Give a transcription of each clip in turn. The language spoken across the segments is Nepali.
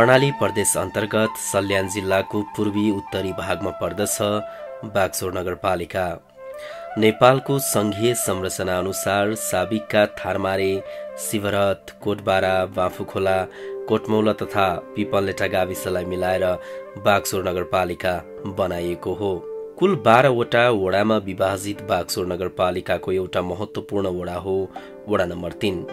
कर्णाली प्रदेश अन्तर्गत सल्यान जिल्लाको पूर्वी उत्तरी भागमा पर्दछ बागचोर नगरपालिका। नेपालको सङ्घीय संरचना अनुसार साबिकका थारमारे शिवरथ कोटबारा बाँफुखोला कोटमौला तथा पिपलेटा गाविसलाई मिलाएर बागचोर नगरपालिका बनाइएको हो। कुल बाह्रवटा वडामा विभाजित बागचोर नगरपालिकाको एउटा महत्वपूर्ण वडा हो वडा नम्बर तीन।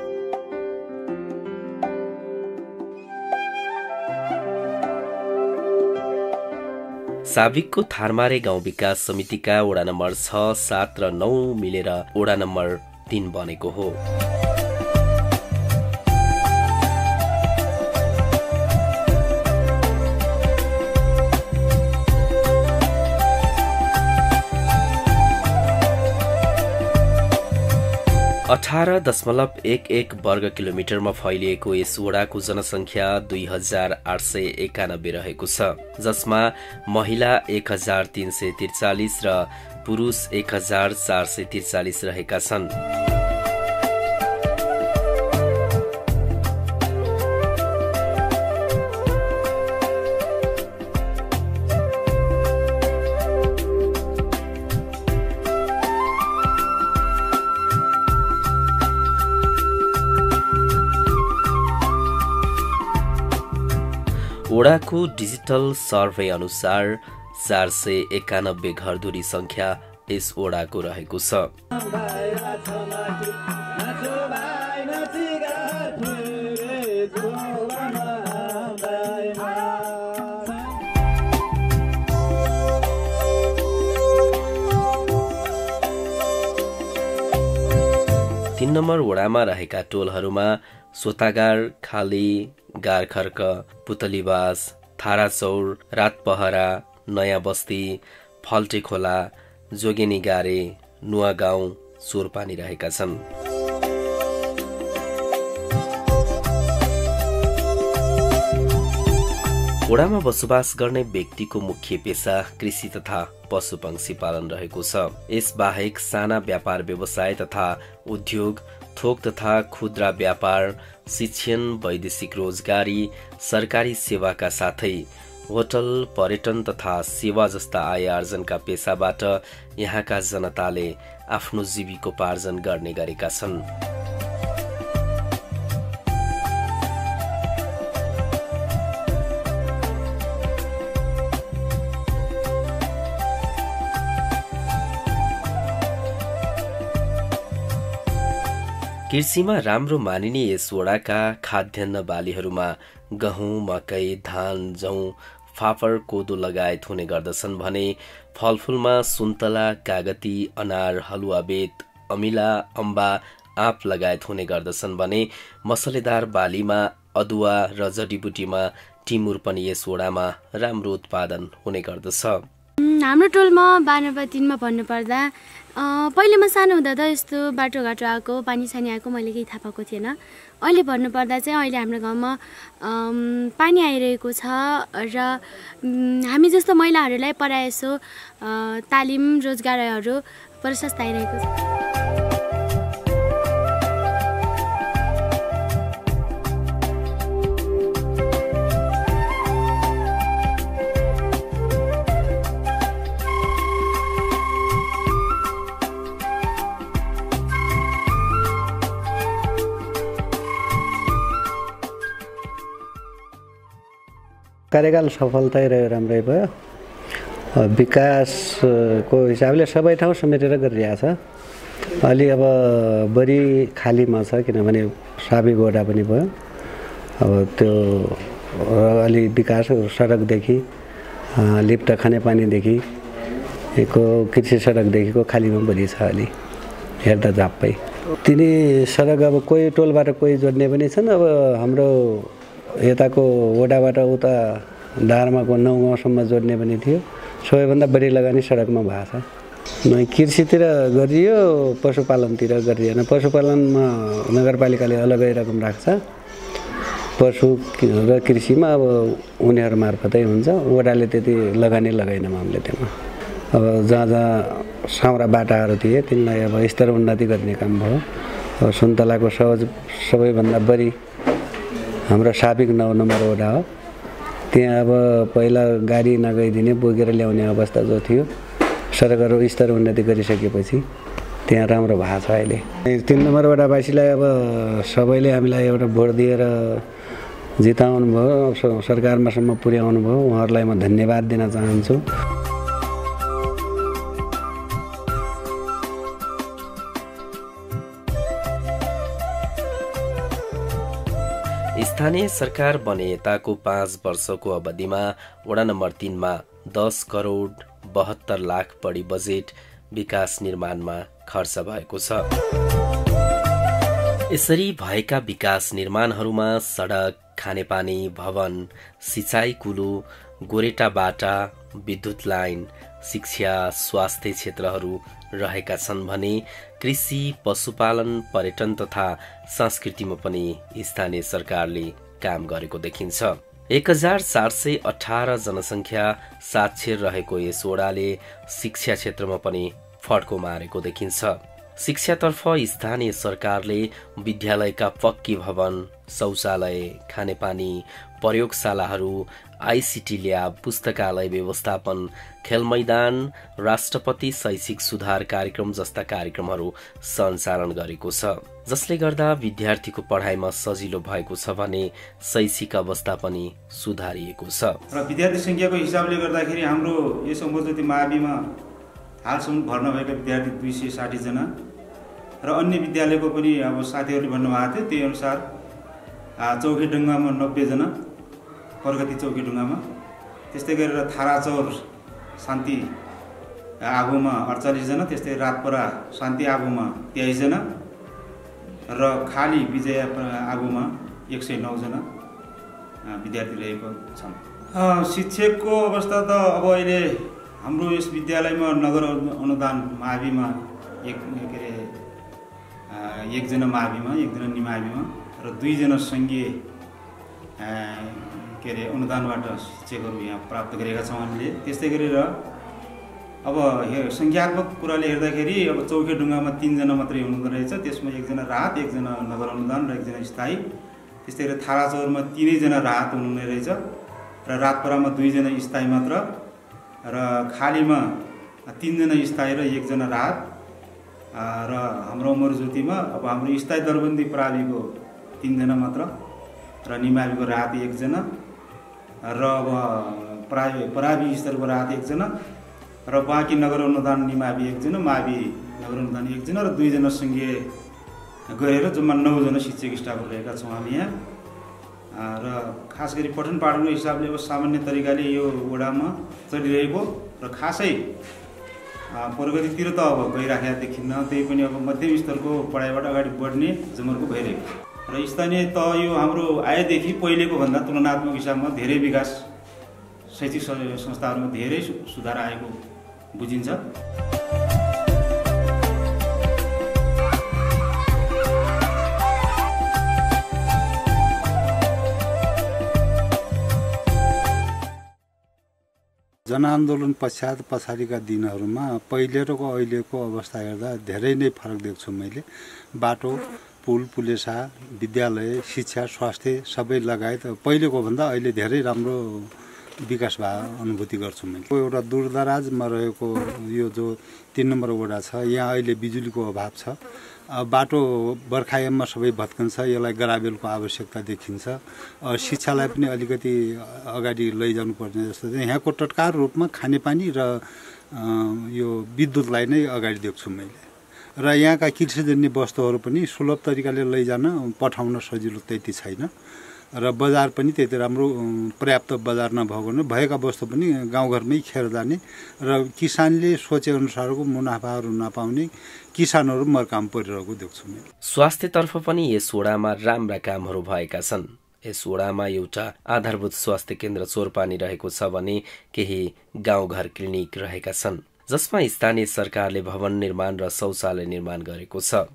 साबिकको थारमारे गाउँ विकास समितिका वडा नम्बर छ सात र नौ मिलेर वडा नम्बर तीन बनेको हो। अठार दशमलव एक एक वर्ग किलोमिटरमा फैलिएको यस वडाको जनसङ्ख्या दुई हजार आठ सय एकानब्बे रहेको छ जसमा महिला एक हजार तीन सय त्रिचालिस र पुरुष एक हजार चार सय त्रिचालिस रहेका छन्। वडाको डिजिटल सर्वे अनुसार चार सय एकानब्बे घरधुरी सङ्ख्या यस वडाको रहेको छ। तीन नम्बर वडामा रहेका टोलहरूमा सोतागार खाली गारखर्क पुतलीबास थाराचौर रातपहरा नयाँ बस्ती फल्टे खोला जोगेनी गारे नुवा गाउँ चोरपानी रहेका छन्। वडामा बसोबास गर्ने व्यक्तिको मुख्य पेसा कृषि तथा पशुपक्षी पालन रहेको छ। यस बाहेक साना व्यापार व्यवसाय तथा उद्योग थोक तथा खुद्रा व्यापार शिक्षण वैदेशिक रोजगारी सरकारी सेवाका साथै होटल पर्यटन तथा सेवा जस्ता आय आर्जनका पेसाबाट यहाँका जनताले आफ्नो जीविकोपार्जन गर्ने गरेका छन्। कृषिमा राम्रो मानिने यस वडाका खाद्यान्न बालीहरूमा गहुँ मकै धान जौँ फापर कोदो लगायत हुने गर्दछन् भने फलफुलमा सुन्तला कागती अनार हलुवा बेत अमिला अम्बा आँप लगायत हुने गर्दछन् भने मसलेदार बालीमा अदुवा र जडीबुटीमा टिमुर पनि यस वडामा राम्रो उत्पादन हुने गर्दछ। हाम्रो टोलमा बानब्बा तिनमा भन्नुपर्दा पहिलेमा सानो हुँदा त यस्तो बाटोघाटो आएको पानी सानी आएको मैले केही थाहा पाएको थिएन। अहिले भन्नुपर्दा चाहिँ अहिले हाम्रो गाउँमा पानी आइरहेको छ र हामी जस्तो महिलाहरूलाई प्रायः यसो तालिम रोजगारहरू प्रशस्त आइरहेको छ। कार्यकाल सफलतै रह्यो राम्रै भयो। विकासको हिसाबले सबै ठाउँ समेटेर गरिरहेको छ अलि अब बढी खालीमा छ किनभने साबी गोडा पनि भयो। अब त्यो अलि विकास सडकदेखि लिप्ट खानेपानीदेखि को कृषि सडकदेखिको खालीमा बढी छ अलि। हेर्दा झाप्पै। तिनी सडक अब कोही टोलबाट कोही जोड्ने पनि छन्। अब हाम्रो यताको वडाबाट उता डारमाको नौ गाउँसम्म जोड्ने पनि थियो। सबैभन्दा बढी लगानी सडकमा भएको छ। कृषितिर गरियो पशुपालनतिर गरिएन पशुपालनमा नगरपालिकाले अलगै रकम राख्छ। पशु र कृषिमा अब उनीहरू मार्फतै हुन्छ। वडाले त्यति लगानी लगाएनौँ हामीले त्यसमा। अब जहाँ जहाँ साउरा बाटाहरू थिए तिनलाई अब स्तर उन्नति गर्ने काम भयो। अब सुन्तलाको सहज सबैभन्दा बढी हाम्रो साबिक नौ नम्बर वडा हो। त्यहाँ अब पहिला गाडी नगइदिने बोकेर ल्याउने अवस्था जो थियो सरकारको स्तर उन्नति गरिसकेपछि त्यहाँ राम्रो भएको छ अहिले। तिन नम्बर वडावासीलाई अब सबैले हामीलाई एउटा भोट दिएर जिताउनु भयो सरकारमासम्म पुर्याउनु भयो उहाँहरूलाई म धन्यवाद दिन चाहन्छु। स्थानीय सरकार बने यताको पाँच वर्षको अवधिमा वडा नम्बर तिनमा दस करोड बहत्तर लाख बढी बजेट विकास निर्माणमा खर्च भएको छ। यसरी भएका विकास निर्माणहरूमा सडक खानेपानी भवन सिँचाइ कुलो गोरेटा बाटा विद्युत लाइन शिक्षा स्वास्थ्य क्षेत्रहरू रहेका छन् भने कृषि पशुपालन पर्यटन तथा संस्कृतिमा पनि स्थानीय सरकारले काम गरेको देखिन्छ। एक हजार चार सय अठार जनसङ्ख्या साक्षर रहेको यस वडाले शिक्षा क्षेत्रमा पनि फड्को मारेको देखिन्छ। शिक्षातर्फ स्थानीय सरकारले विद्यालयका पक्की भवन शौचालय खानेपानी प्रयोगशालाहरू आइसिटी ल्याब पुस्तकालय व्यवस्थापन खेल मैदान राष्ट्रपति शैक्षिक सुधार कार्यक्रम जस्ता कार्यक्रमहरू सञ्चालन गरेको छ। जसले गर्दा विद्यार्थीको पढाइमा सजिलो भएको छ भने शैक्षिक अवस्था पनि सुधारिएको छ। र विद्यार्थी सङ्ख्याको हिसाबले गर्दाखेरि हाम्रो यस माविमा हालसम्म भर्ना भएका विद्यार्थी दुई सय साठीजना र अन्य विद्यालयको पनि अब साथीहरूले भन्नुभएको थियो त्यही अनुसार चौकीडुङ्गामा नब्बेजना प्रगति चौकीडुङ्गामा। त्यस्तै गरेर थाराचौर शान्ति आगोमा अडचालिसजना त्यस्तै रातपरा शान्ति आगोमा तेइसजना र खाली विजय आगोमा एक सय नौजना विद्यार्थी रहेको छन्। शिक्षकको अवस्था त अब अहिले हाम्रो यस विद्यालयमा नगर अनुदान माविमा एक के अरे एकजना माविमा एकजना निमाविमा र दुईजना सङ्घीय के अरे अनुदानबाट शिक्षकहरू यहाँ प्राप्त गरेका छौँ हामीले। त्यस्तै गरेर अब हे सङ्ख्यात्मक कुराले हेर्दाखेरि अब चौखेडुङ्गामा तिनजना मात्रै हुनुहुँदो रहेछ। त्यसमा एकजना राहत एकजना नगर अनुदान र एकजना स्थायी। त्यस्तै गरेर थाराचौरमा तिनैजना राहत हुनुहुने रहेछ र रातपरामा दुईजना स्थायी मात्र। र खालीमा तिनजना स्थायी र एकजना राहत र हाम्रो अमर ज्योतिमा अब हाम्रो स्थायी दरबन्दी प्राविको तिनजना मात्र र निमाविको राहत एकजना र अब प्रावि प्रावि स्तरको राहत एकजना र बाँकी नगर अनुदान निमावि एकजना मावि नगर अनुदान एकजना र दुईजना सङ्घीय गरेर जम्मा नौजना शिक्षक स्टाफहरू रहेका छौँ हामी यहाँ। र खास गरी पठन पाठनको हिसाबले अब सामान्य तरिकाले यो वडामा चलिरहेको र खासै प्रगतितिर त अब गइराखेका देखिन्न त्यही पनि अब मध्यम स्तरको पढाइबाट अगाडि बढ्ने जमर्को भइरहेको र स्थानीय त यो हाम्रो आएदेखि पहिलेको भन्दा तुलनात्मक हिसाबमा धेरै विकास शैक्षिक संस्थाहरूमा धेरै सुधार आएको बुझिन्छ। जनआन्दोलन पश्चात पछाडिका दिनहरूमा पहिले र अहिलेको अवस्था हेर्दा धेरै नै फरक देख्छु मैले। बाटो पुल पुलेसा विद्यालय शिक्षा स्वास्थ्य सबै लगायत पहिलेको भन्दा अहिले धेरै राम्रो विकास भए अनुभूति गर्छु मैले। एउटा दूरदराजमा रहेको यो जो तिन नम्बर वडा छ यहाँ अहिले बिजुलीको अभाव छ। बाटो बर्खायाममा सबै भत्कन्छ यसलाई ग्राभेलको आवश्यकता देखिन्छ। शिक्षालाई पनि अलिकति अगाडि लैजानु पर्ने जस्तो यहाँको टटकार रूपमा खानेपानी र यो विद्युतलाई नै अगाडि देख्छु मैले। र यहाँका कृषिजन्य वस्तुहरू पनि सुलभ तरिकाले लैजान पठाउन सजिलो त्यति छैन। र बजार पनि त्यति राम्रो पर्याप्त बजार नभएको भएका वस्तु पनि गाउँघरमै खेर जाने र किसानले सोचेअनुसारको मुनाफाहरू नपाउने किसानहरू मर्काम परिरहेको देख्छु मैले स्वास्थ्यतर्फ पनि यस वडामा राम्रा कामहरू भएका छन्। यस वडामा एउटा आधारभूत स्वास्थ्य केन्द्र चोरपानी रहेको छ भने केही गाउँघर क्लिनिक रहेका छन् जसमा स्थानीय सरकारले भवन निर्माण र शौचालय निर्माण गरेको छ।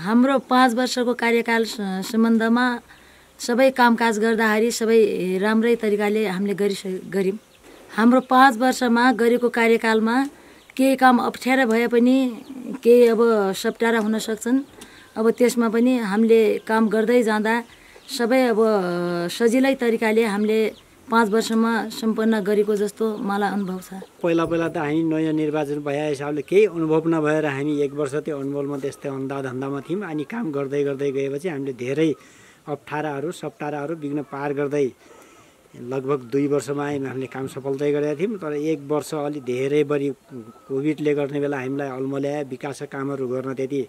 हाम्रो पाँच वर्षको कार्यकाल सम्बन्धमा सबै कामकाज गर्दाखेरि सबै राम्रै तरिकाले हामीले गरिसके गऱ्यौँ। हाम्रो पाँच वर्षमा गरेको कार्यकालमा केही काम अप्ठ्यारो भए पनि केही अब सप्टारा हुन सक्छन्। अब त्यसमा पनि हामीले काम गर्दै जाँदा सबै अब सजिलै तरिकाले हामीले पाँच वर्षमा सम्पन्न गरेको जस्तो मलाई अनुभव छ। पहिला पहिला त हामी नयाँ निर्वाचन भए हिसाबले केही अनुभव नभएर हामी एक वर्ष त्यो अनुभवमा त्यस्तै अन्धा धन्दामा थियौँ। अनि काम गर्दै गर्दै गएपछि हामीले धेरै अप्ठ्याराहरू सप्टाराहरू विघ्न पार गर्दै लगभग दुई वर्षमा हामीले काम सफलतै गरेका थियौँ तर एक वर्ष अलि धेरै बढी कोभिडले गर्ने बेला हामीलाई अल्मल्याए विकासका कामहरू गर्न त्यति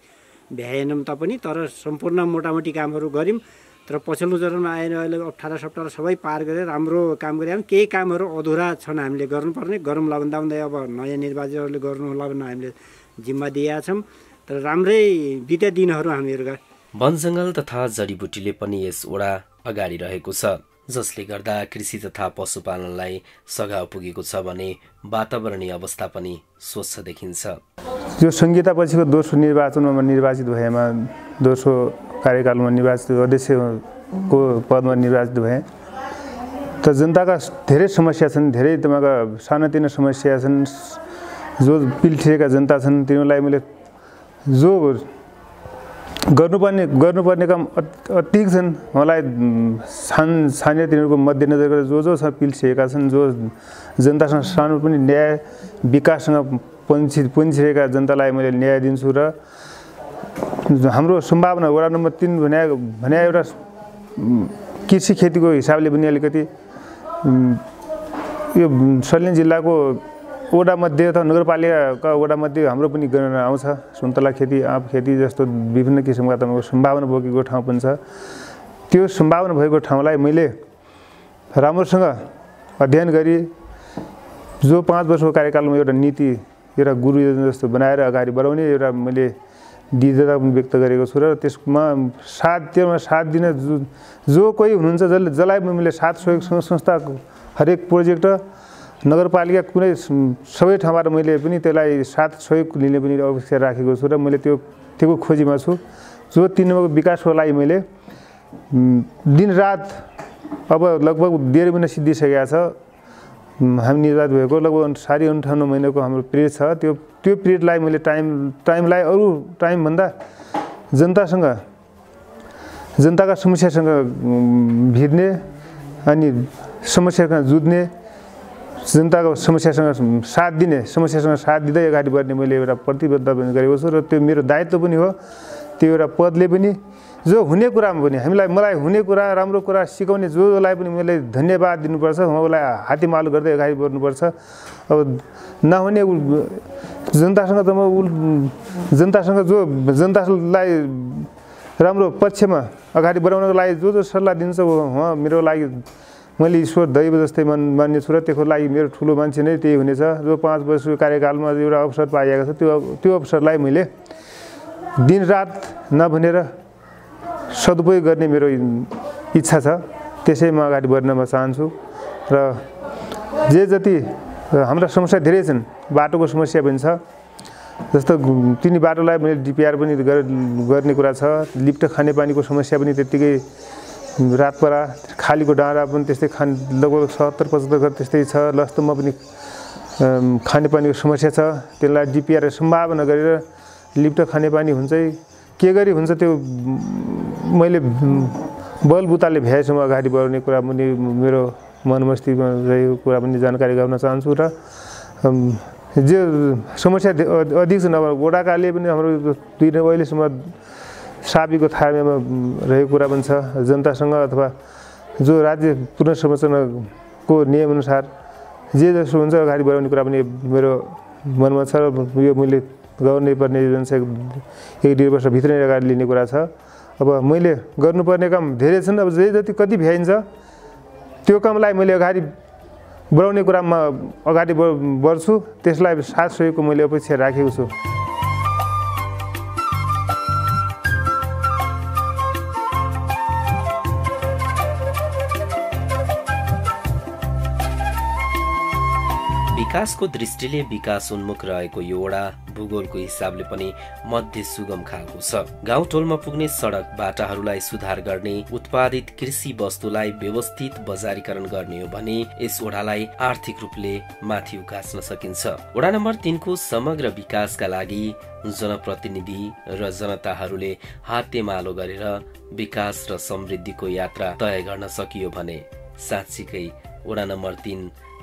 भ्याएनौँ तापनि तर सम्पूर्ण मोटामोटी कामहरू गऱ्यौँ। तर पछिल्लो चरणमा आएर अहिले अप्ठ्यारो सप्ठारो सबै पार गरेर राम्रो काम गरे केही कामहरू अधुरा छन् हामीले गर्नुपर्ने। गरौँ लाग्दा हुँदै अब नयाँ निर्वाचनहरूले गर्नु होला हामीले जिम्मा दिएका छौँ। तर राम्रै बिते दिनहरू हामीहरूका। वन जङ्गल तथा जडीबुटीले पनि यस ओडा अगाडि रहेको छ जसले गर्दा कृषि तथा पशुपालनलाई सघाउ पुगेको छ भने वातावरणीय अवस्था पनि स्वच्छ देखिन्छ। यो संहितापछिको दोस्रो निर्वाचनमा निर्वाचित भएमा दोस्रो कार्यकालमा निर्वाचित अध्यक्षको पदमा निर्वाचित भएँ। त जनताका धेरै समस्या छन् धेरै तपाईँका सानातिना समस्या छन् जो पिल्ठिएका जनता छन् तिनीहरूलाई मैले जो गर्नुपर्ने गर्नुपर्ने काम अति छन्। मलाई सान स्थानीय तिनीहरूको मध्यनजर गरेर जो जो छ पिल्छिएका छन् जो जनतासँग सानो पनि न्याय विकाससँग पन्छि पन्छिरहेका जनतालाई मैले न्याय दिन्छु र हाम्रो सम्भावना वडा नम्बर तिन भने भने एउटा कृषि खेतीको हिसाबले पनि अलिकति यो सल्यान जिल्लाको वडामध्ये अथवा नगरपालिकाका वडामध्ये हाम्रो पनि गणना आउँछ। सुन्तला खेती आँप खेती जस्तो विभिन्न किसिमका तपाईँको सम्भावना बोकेको ठाउँ पनि छ। त्यो सम्भावना भएको ठाउँलाई मैले राम्रोसँग अध्ययन गरी जो पाँच वर्षको कार्यकालमा एउटा नीति एउटा गुरु योजना जस्तो बनाएर अगाडि बढाउने एउटा मैले दिदता पनि व्यक्त गरेको छु र त्यसमा साथ त्योमा साथ दिन जो जो कोही हुनुहुन्छ जसले जसलाई मैले साथ सहयोग संस्थाको हरेक प्रोजेक्ट नगरपालिका कुनै सबै ठाउँबाट मैले पनि त्यसलाई साथ सहयोग लिने पनि अपेक्षा राखेको छु र मैले त्यो त्यो खोजीमा छु। जो तिन नम्बरको विकासको लागि मैले दिनरात अब लगभग डेढ महिना सिद्धिसकेको छ। हामी निर्वाचित भएको लगभग साढे अन्ठाउन्न महिनाको हाम्रो पिरियड छ। त्यो त्यो पिरियडलाई मैले टाइम टाइमलाई अरू टाइमभन्दा जनतासँग जनताका समस्यासँग भिड्ने अनि समस्यासँग जुझ्ने जनताको समस्यासँग साथ दिने समस्यासँग साथ दिँदै अगाडि बढ्ने मैले एउटा प्रतिबद्धता पनि गरेको छु र त्यो मेरो दायित्व पनि हो त्यो एउटा पदले पनि। जो हुने कुरामा पनि हामीलाई मलाई हुने कुरा राम्रो कुरा सिकाउने जो जसलाई पनि मैले धन्यवाद दिनुपर्छ उहाँलाई हातीमालो गर्दै अगाडि बढ्नुपर्छ। अब नहुने जनतासँग त म जनतासँग जो जनतालाई राम्रो पक्षमा अगाडि बढाउनको लागि जो जो सल्लाह दिन्छ उहाँ मेरो लागि मैले ईश्वर दैव जस्तै मान मान्ने छु र त्यसको लागि मेरो ठुलो मान्छे नै त्यही हुनेछ। जो पाँच वर्षको कार्यकालमा एउटा अवसर पाइएको छ त्यो त्यो अवसरलाई मैले दिनरात नभनेर सदुपयोग गर्ने मेरो इच्छा छ। त्यसै म अगाडि बढ्न म चाहन्छु र जे जति हाम्रा समस्या धेरै छन् बाटोको समस्या पनि छ। जस्तो तिनी बाटोलाई मैले डिपिआर पनि गर्ने कुरा छ। लिफ्ट खानेपानीको समस्या पनि त्यत्तिकै रातपरा खालीको डाँडा पनि त्यस्तै खान लगभग सत्तर पचहत्तर घर त्यस्तै छ। लस्तोमा पनि खानेपानीको समस्या छ। त्यसलाई डिपिआर सम्भावना गरेर लिफ्ट खानेपानी हुन्छ। के गरी हुन्छ त्यो मैले बलबुताले भ्याएसम्म अगाडि बढाउने कुरा पनि मेरो मनमस्तीमा रहेको कुरा पनि जानकारी गराउन चाहन्छु र जे समस्या अधिक छ नभए वडाकाले पनि हाम्रो दुई अहिलेसम्म साबीको थालमा रहेको कुरा पनि छ। जनतासँग अथवा जो राज्य पुनर्संरचनाको नियमअनुसार जे जसो हुन्छ अगाडि बढाउने कुरा पनि मेरो मनमा छ र यो मैले गर्नै पर्ने जनसङ्ख्या एक डेढ वर्षभित्रै अगाडि लिने कुरा छ। अब मैले गर्नुपर्ने काम धेरै छन्। अब जे जति कति भ्याइन्छ त्यो कामलाई मैले अगाडि बढाउने कुरामा अगाडि बढ्छु। त्यसलाई साथ सहयोगको मैले अपेक्षा राखेको छु। विकासको दृष्टिले विकास उन्मुख रहेको यो वडा भूगोलको हिसाबले पनि मध्य सुगम खालको छ। गाउँ टोलमा पुग्ने सडक बाटाहरूलाई सुधार गर्ने उत्पादित कृषि वस्तुलाई व्यवस्थित बजारीकरण गर्ने हो भने यस वडालाई आर्थिक रूपले माथि उकास्न सकिन्छ। वडा नम्बर तिनको समग्र विकासका लागि जनप्रतिनिधि र जनताहरूले हातेमालो गरेर विकास र समृद्धिको यात्रा तय गर्न सकियो भने साँच्चीकै वडा नम्बर तिन